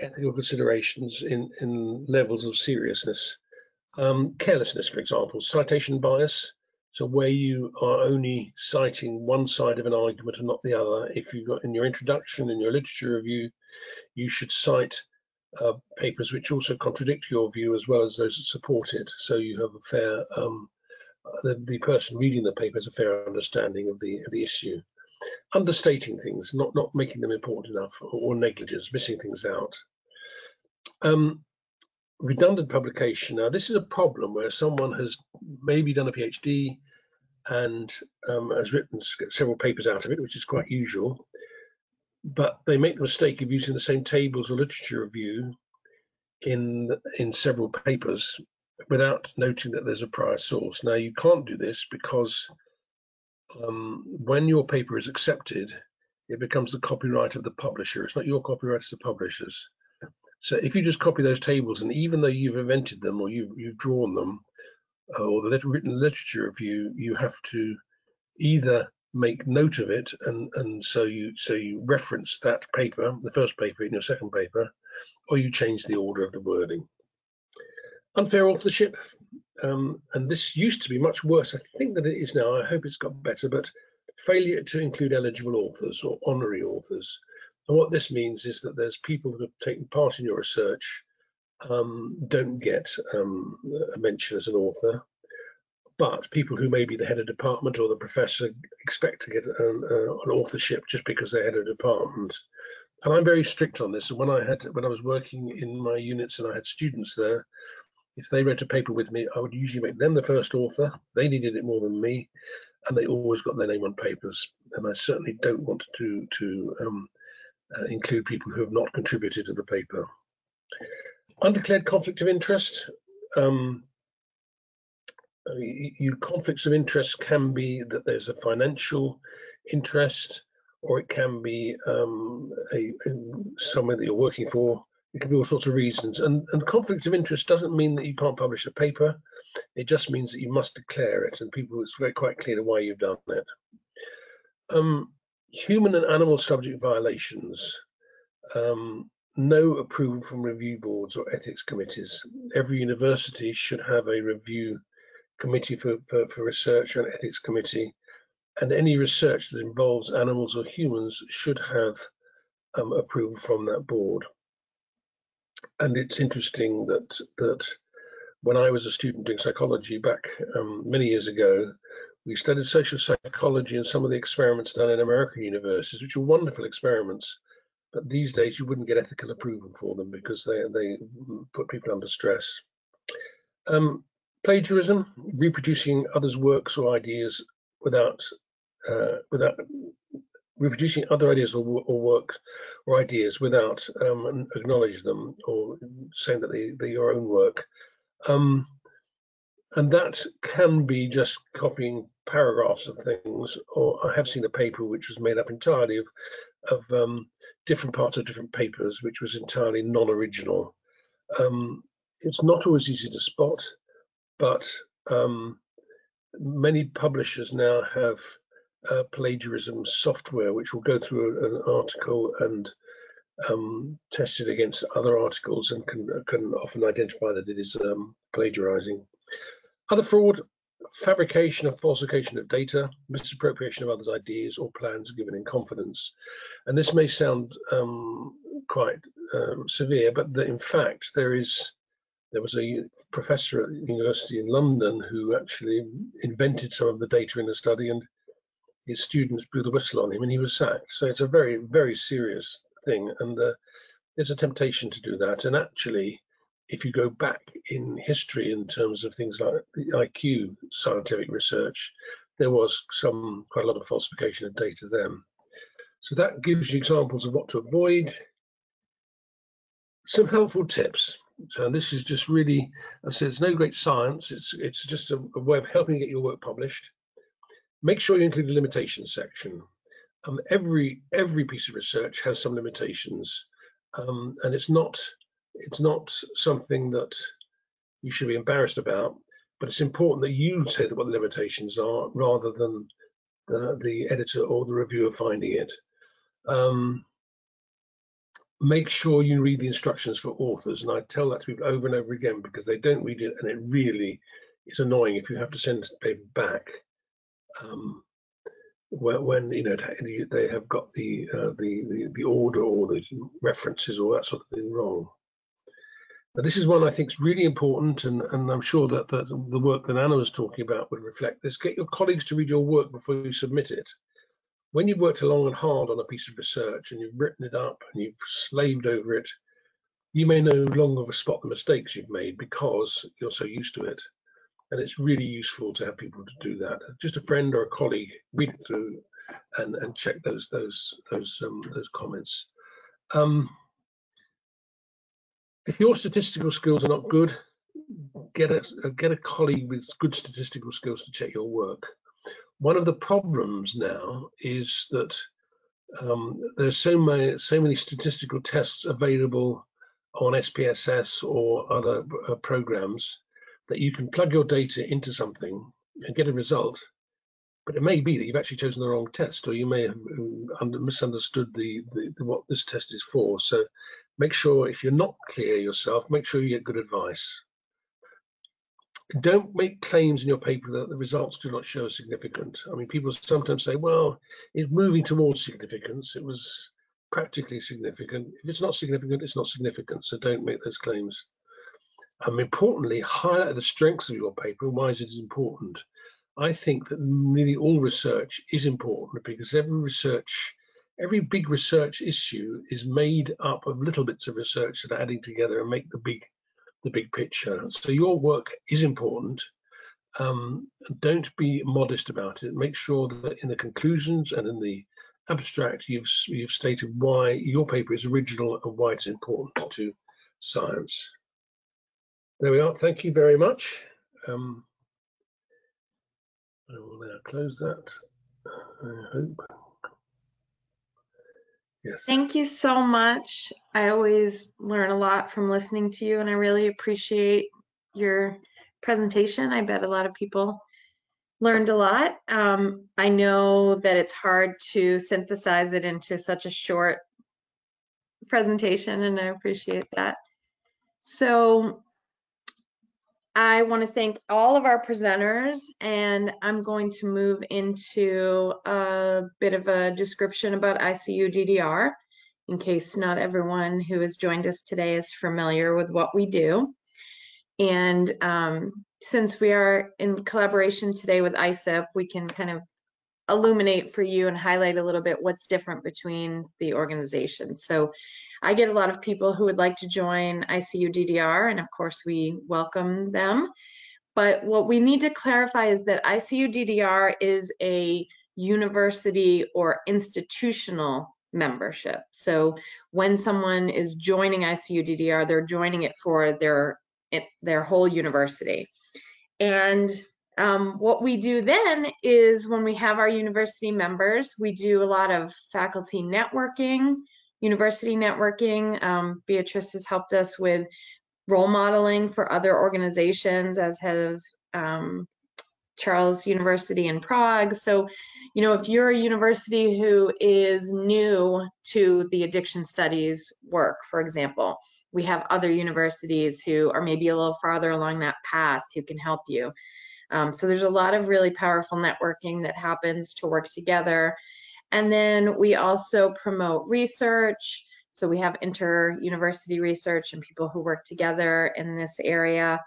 ethical considerations in, in levels of seriousness. Um, carelessness, for example, citation bias. So where you are only citing one side of an argument and not the other. If you've got in your introduction, in your literature review, you should cite uh, papers which also contradict your view as well as those that support it. So you have a fair, um, the, the person reading the paper has a fair understanding of the, of the issue understating things, not not making them important enough, or, or negligence, missing things out. Um, redundant publication. Now, this is a problem where someone has maybe done a PhD and um, has written several papers out of it, which is quite usual. But they make the mistake of using the same tables or literature review in in several papers without noting that there's a prior source. Now you can't do this because um, when your paper is accepted, it becomes the copyright of the publisher. It's not your copyright, it's the publisher's. So if you just copy those tables, and even though you've invented them or you've, you've drawn them, uh, or the written literature review, you you have to either make note of it, and and so you so you reference that paper, the first paper in your second paper, or you change the order of the wording. Unfair authorship, um, and this used to be much worse. I think that it is now. I hope it's got better, but failure to include eligible authors or honorary authors. And what this means is that there's people that have taken part in your research um, don't get um, a mention as an author, but people who may be the head of department or the professor expect to get an, uh, an authorship just because they're head of department. And I'm very strict on this. And when I had when I was working in my units and I had students there, if they wrote a paper with me, I would usually make them the first author. They needed it more than me, and they always got their name on papers. And I certainly don't want to to um, uh, include people who have not contributed to the paper. Undeclared conflict of interest. Um, you, conflicts of interest can be that there's a financial interest, or it can be um, a, a someone that you're working for. It can be all sorts of reasons. And, and conflict of interest doesn't mean that you can't publish a paper. It just means that you must declare it, and people it's very quite clear why you've done it. Um, human and animal subject violations. Um, no approval from review boards or ethics committees. Every university should have a review committee for, for, for research and ethics committee. And any research that involves animals or humans should have um, approval from that board. And it's interesting that that when I was a student doing psychology back um, many years ago, we studied social psychology and some of the experiments done in American universities, which were wonderful experiments. But these days, you wouldn't get ethical approval for them because they they put people under stress. Um, plagiarism, reproducing others' works or ideas without uh, without reproducing other ideas or, or works or ideas without um, acknowledge them or saying that they, they're your own work. Um, and that can be just copying paragraphs of things, or I have seen a paper which was made up entirely of of um, different parts of different papers, which was entirely non-original. Um, it's not always easy to spot, but um, many publishers now have uh, plagiarism software, which will go through an article and um, test it against other articles and can, can often identify that it is um, plagiarizing. Other fraud, fabrication or falsification of data, misappropriation of others' ideas or plans given in confidence. And this may sound um, quite um, severe, but the, in fact, there is there was a professor at the university in London who actually invented some of the data in the study and his students blew the whistle on him and he was sacked. So it's a very, very serious thing. And uh, there's a temptation to do that. And actually, if you go back in history in terms of things like the IQ scientific research, there was some quite a lot of falsification of data then. So that gives you examples of what to avoid. Some helpful tips. So this is just really, I said, it's no great science. It's it's just a, a way of helping get your work published. Make sure you include the limitations section. Um, every every piece of research has some limitations, um, and it's not it's not something that you should be embarrassed about. But it's important that you say what the limitations are, rather than the, the editor or the reviewer finding it. Um, make sure you read the instructions for authors. And I tell that to people over and over again because they don't read it and it really is annoying if you have to send the paper back um, when, you know they have got the, uh, the, the the order or the references or that sort of thing wrong. This is one I think is really important, and, and I'm sure that, that the work that Anna was talking about would reflect this. Get your colleagues to read your work before you submit it when you've worked long and hard on a piece of research and you've written it up and you've slaved over it, you may no longer spot the mistakes you've made because you're so used to it. and it's really useful to have people to do that. Just a friend or a colleague read it through and and check those those those um, those comments. Um, if your statistical skills are not good, get a get a colleague with good statistical skills to check your work. One of the problems now is that um, there's so many so many statistical tests available on SPSS or other uh, programs that you can plug your data into something and get a result, but it may be that you've actually chosen the wrong test or you may have um, misunderstood the, the, the, what this test is for. So make sure if you're not clear yourself, make sure you get good advice. Don't make claims in your paper that the results do not show significant. I mean, people sometimes say, well, it's moving towards significance. It was practically significant. If it's not significant, it's not significant. So don't make those claims. Um, importantly, highlight the strengths of your paper and why is it important. I think that nearly all research is important because every research, every big research issue is made up of little bits of research that are adding together and make the big, the big picture. So your work is important. Um, don't be modest about it. Make sure that in the conclusions and in the abstract, you've you've stated why your paper is original and why it's important to science. There we are. Thank you very much. Um, I will now close that. I hope. Yes. Thank you so much. I always learn a lot from listening to you, and I really appreciate your presentation. I bet a lot of people learned a lot. Um, I know that it's hard to synthesize it into such a short presentation, and I appreciate that. So I want to thank all of our presenters, and I'm going to move into a bit of a description about ICUDDR, in case not everyone who has joined us today is familiar with what we do. And um, since we are in collaboration today with ISSUP, we can kind of illuminate for you and highlight a little bit what's different between the organizations. So I get a lot of people who would like to join ICUDDR, and of course, we welcome them. But what we need to clarify is that ICUDDR is a university or institutional membership. So when someone is joining ICUDDR, they're joining it for their their whole university. And um, what we do then is when we have our university members, we do a lot of faculty networking, university networking. Um, Beatrice has helped us with role modeling for other organizations, as has um, Charles University in Prague. So, you know, if you're a university who is new to the addiction studies work, for example, we have other universities who are maybe a little farther along that path who can help you. Um, so there's a lot of really powerful networking that happens to work together. And then we also promote research. So we have inter-university research and people who work together in this area.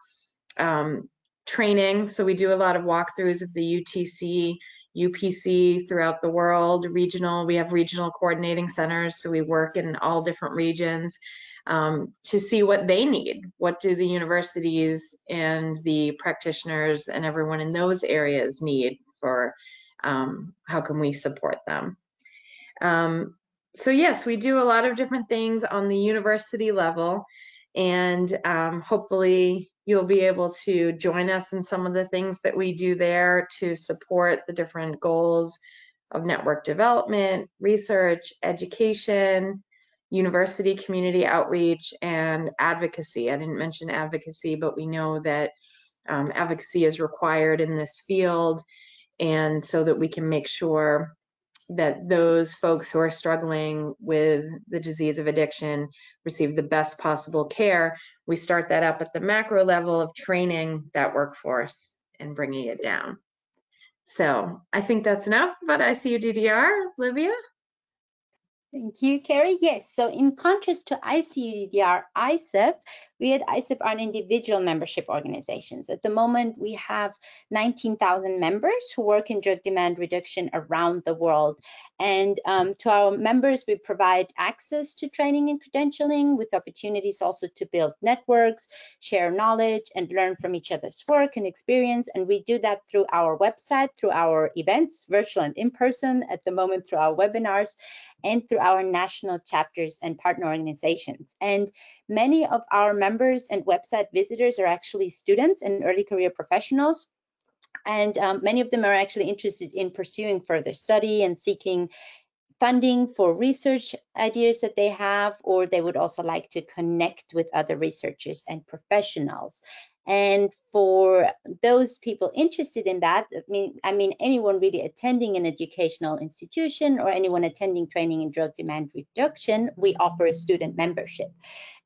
Um, training, so we do a lot of walkthroughs of the UTC, UPC throughout the world, regional, we have regional coordinating centers, so we work in all different regions um, to see what they need. What do the universities and the practitioners and everyone in those areas need for um, how can we support them. Um, so yes, we do a lot of different things on the university level and um, hopefully you'll be able to join us in some of the things that we do there to support the different goals of network development, research, education, university community outreach, and advocacy. I didn't mention advocacy, but we know that um, advocacy is required in this field and so that we can make sure that those folks who are struggling with the disease of addiction receive the best possible care. We start that up at the macro level of training that workforce and bringing it down. So I think that's enough about ICUDDR. Livia? Thank you, Cary. Yes, so in contrast to ICU DDR ISSUP, we at ISSUP are an individual membership organizations. At the moment, we have 19,000 members who work in drug demand reduction around the world. And um, to our members, we provide access to training and credentialing with opportunities also to build networks, share knowledge, and learn from each other's work and experience. And we do that through our website, through our events, virtual and in person, at the moment through our webinars, and through our national chapters and partner organizations. And many of our members and website visitors are actually students and early career professionals. And um, many of them are actually interested in pursuing further study and seeking funding for research ideas that they have, or they would also like to connect with other researchers and professionals. And for those people interested in that, I mean, I mean, anyone really attending an educational institution or anyone attending training in drug demand reduction, we offer a student membership.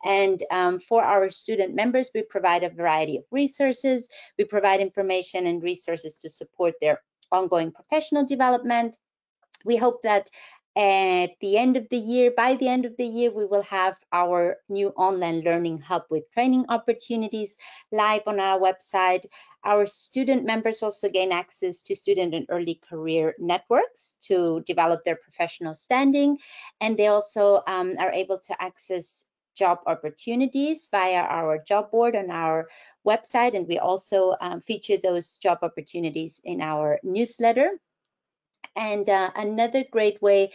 And um, for our student members, we provide a variety of resources. We provide information and resources to support their ongoing professional development. We hope that at the end of the year, by the end of the year, we will have our new online learning hub with training opportunities live on our website. Our student members also gain access to student and early career networks to develop their professional standing. And they also um, are able to access job opportunities via our job board on our website. And we also um, feature those job opportunities in our newsletter. And uh, another great way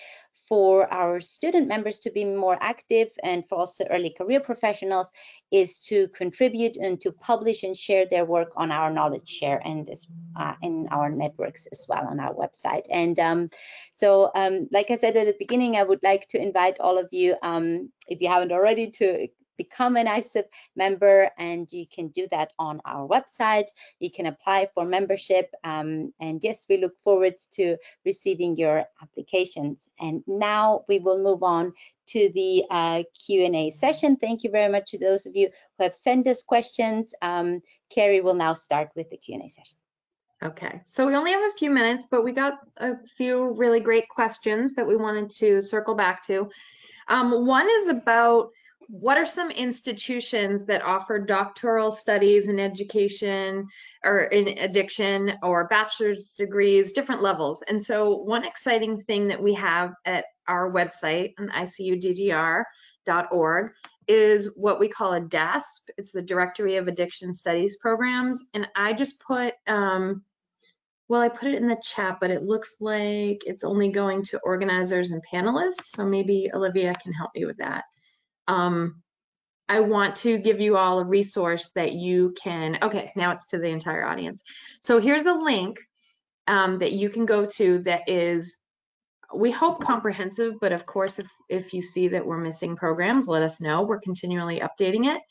for our student members to be more active and for also early career professionals is to contribute and to publish and share their work on our knowledge share and uh, in our networks as well on our website. And um, so, um, like I said at the beginning, I would like to invite all of you, um, if you haven't already, to become an ISSUP member and you can do that on our website. You can apply for membership um, and yes, we look forward to receiving your applications. And now we will move on to the uh, Q&A session. Thank you very much to those of you who have sent us questions. Um, Cary will now start with the Q&A session. Okay, so we only have a few minutes, but we got a few really great questions that we wanted to circle back to. Um, one is about what are some institutions that offer doctoral studies in education or in addiction or bachelor's degrees, different levels? And so one exciting thing that we have at our website on icuddr.org is what we call a DASP. It's the Directory of Addiction Studies Programs. And I just put, um, well, I put it in the chat, but it looks like it's only going to organizers and panelists. So maybe Livia can help me with that um, I want to give you all a resource that you can, okay, now it's to the entire audience. So here's a link um, that you can go to that is, we hope comprehensive, but of course, if, if you see that we're missing programs, let us know. We're continually updating it,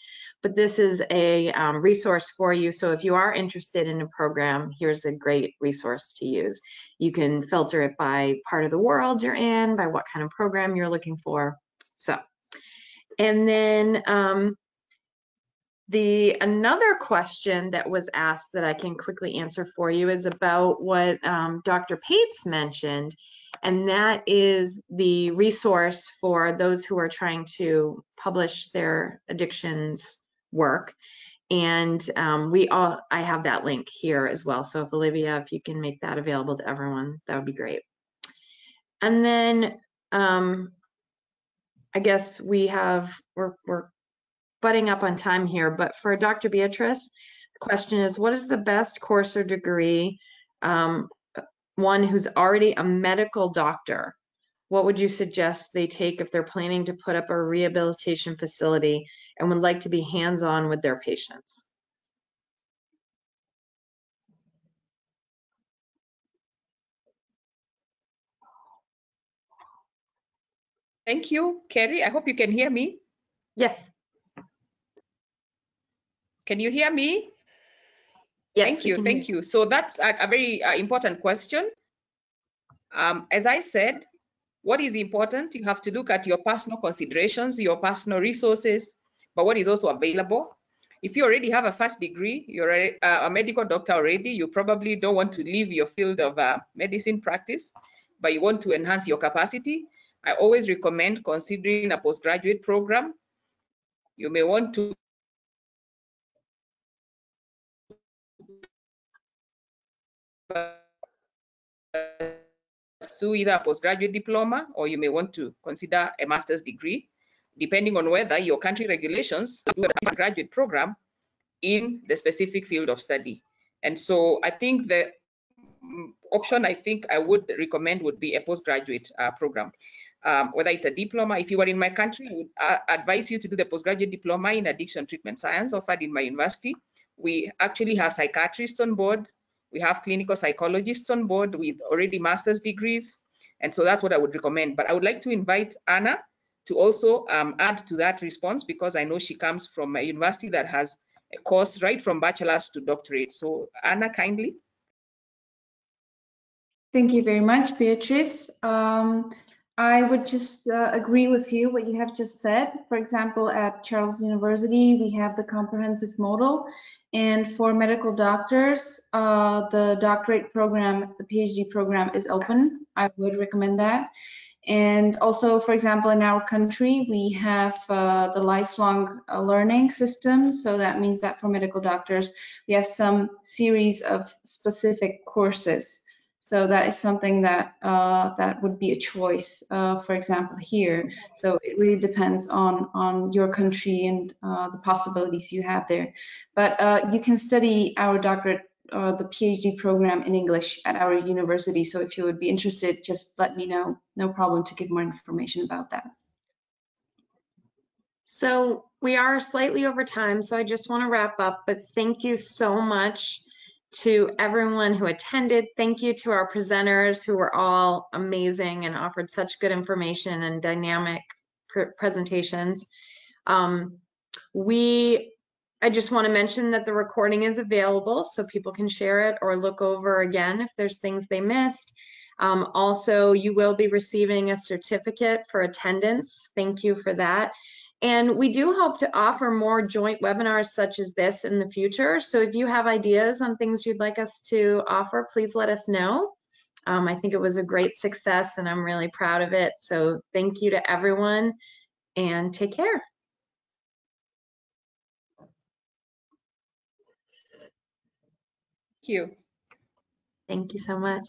but this is a um, resource for you. So if you are interested in a program, here's a great resource to use. You can filter it by part of the world you're in, by what kind of program you're looking for. So and then um, the another question that was asked that I can quickly answer for you is about what um, Dr. Pates mentioned, and that is the resource for those who are trying to publish their addictions work. And um, we all, I have that link here as well. So if Livia, if you can make that available to everyone, that would be great. And then um, I guess we have, we're, we're butting up on time here, but for Dr. Beatrice, the question is, what is the best course or degree, um, one who's already a medical doctor, what would you suggest they take if they're planning to put up a rehabilitation facility and would like to be hands-on with their patients? Thank you, Cary. I hope you can hear me. Yes. Can you hear me? Yes. Thank you. Thank you. So that's a, a very uh, important question. Um, as I said, what is important? You have to look at your personal considerations, your personal resources, but what is also available. If you already have a first degree, you're a, a medical doctor already, you probably don't want to leave your field of uh, medicine practice, but you want to enhance your capacity. I always recommend considering a postgraduate program. You may want to pursue either a postgraduate diploma or you may want to consider a master's degree, depending on whether your country regulations do a graduate program in the specific field of study. And so I think the mm, option I think I would recommend would be a postgraduate uh, program. Um, whether it's a diploma, if you were in my country, I would uh, advise you to do the postgraduate diploma in addiction treatment science offered in my university. We actually have psychiatrists on board. We have clinical psychologists on board with already master's degrees. And so that's what I would recommend. But I would like to invite Anna to also um, add to that response because I know she comes from a university that has a course right from bachelor's to doctorate. So Anna, kindly. Thank you very much, Beatrice. Um, I would just uh, agree with you what you have just said. For example, at Charles University, we have the comprehensive model. And for medical doctors, uh, the doctorate program, the PhD program is open. I would recommend that. And also, for example, in our country, we have uh, the lifelong uh, learning system. So that means that for medical doctors, we have some series of specific courses. So that is something that uh, that would be a choice, uh, for example, here. So it really depends on on your country and uh, the possibilities you have there. But uh, you can study our doctorate uh, the PhD program in English at our university. So if you would be interested, just let me know. No problem to give more information about that. So we are slightly over time, so I just want to wrap up, but thank you so much to everyone who attended. Thank you to our presenters who were all amazing and offered such good information and dynamic pr presentations. Um, we I just want to mention that the recording is available so people can share it or look over again if there's things they missed. Um, also, you will be receiving a certificate for attendance. Thank you for that. And we do hope to offer more joint webinars such as this in the future. So if you have ideas on things you'd like us to offer, please let us know. Um, I think it was a great success and I'm really proud of it. So thank you to everyone and take care. Thank you. Thank you so much.